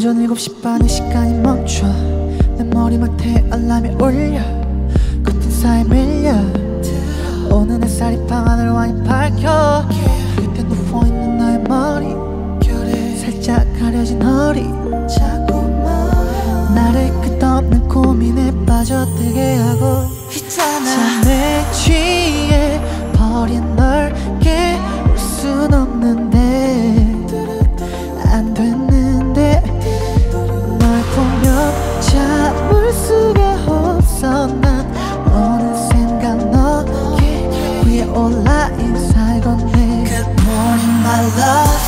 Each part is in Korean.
오전 7시 반에 시간이 멈춰 내 머리맡에 알람이 울려 커튼 사이 밀려 오는 햇살이 방 안을 완히 밝혀 그때 누워있는 나의 머리 살짝 가려진 허리 나를 끝없는 고민에 빠져들게 하고 있잖아. 내 취해 버린 널 깨울 순 없는 올라 인사를 건네 Good morning my love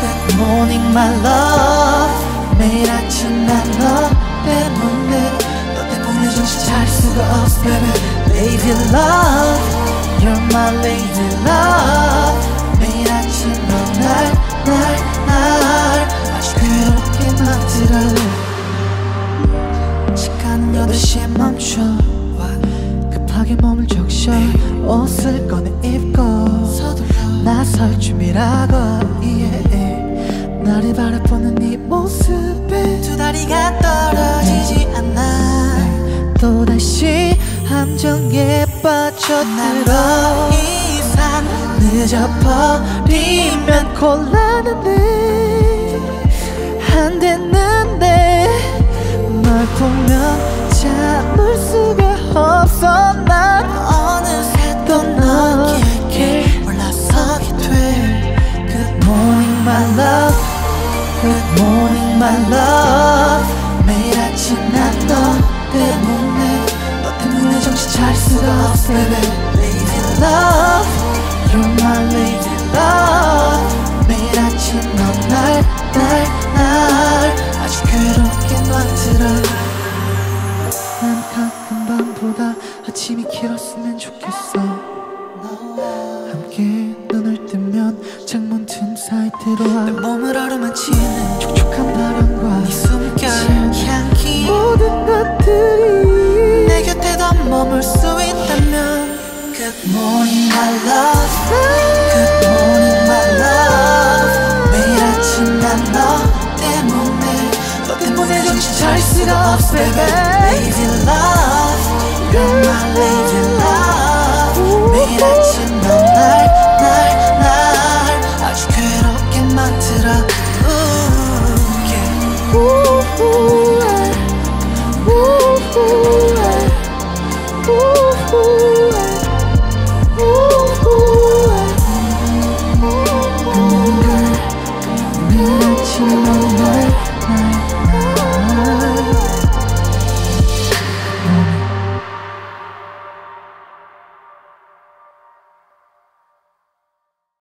Good morning my love 매일 아침 난너 때문에 너 때문에 정신 차릴 수가 없어 baby Lady love You're my lady love 매일 아침 넌날날날 아주 괴롭게 만들어 시간은 8시에 멈춰 급하게 몸을 적셔 옷을 꺼내 입고 나설 준비라고 yeah. 나를 바라보는 네 모습에 두 다리가 떨어지지 않아. 또다시 함정에 빠져들어. 이상 늦어버리면 곤란한데 안 됐는데 널 보면 참을 수가 없어 love. 매일 아침 난너 때문에 너 때문에 정신 차릴 수가 없어 baby. Lady love. You're my lady love. 매일 아침 넌날날날. 아주 괴롭게 만들어. 난 가끔 밤보다 아침이 길었으면 좋겠어 morning my love Good morning my love 매일 아침 난 너 때문에 너 때문에 정신 차릴 수가 없어 baby Lady love You're my lady love